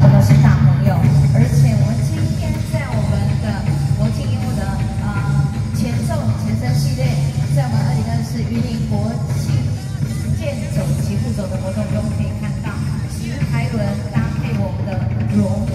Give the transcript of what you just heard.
我们的市场朋友而且我们今天在我们的国庆一路的呃前奏前身系列在我们二零二四云林国庆福走齐步走的活动中可以看到云台轮搭配我们的绒